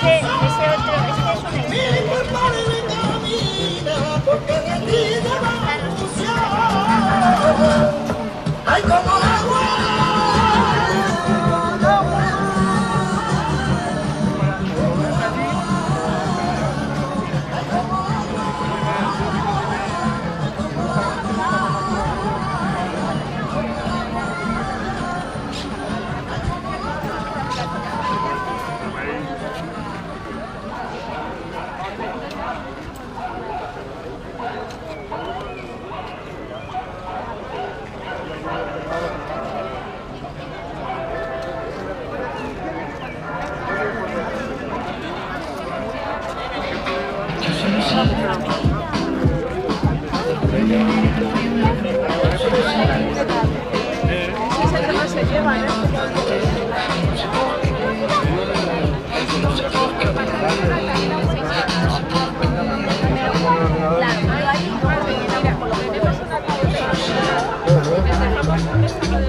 Okay. Pues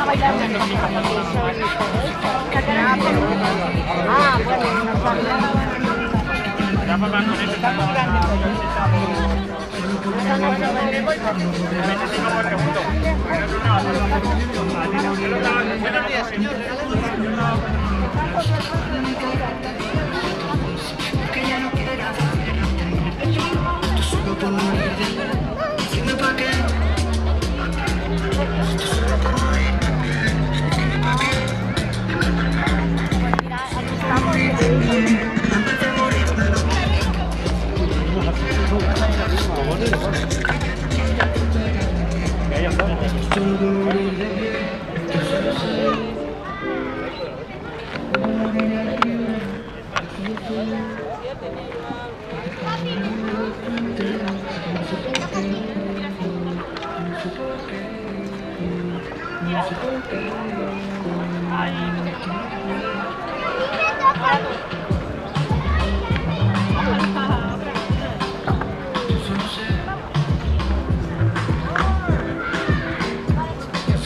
a bailar. Ah, bueno, no Buenos días, señor. Ay,